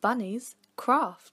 Bunny's Craft.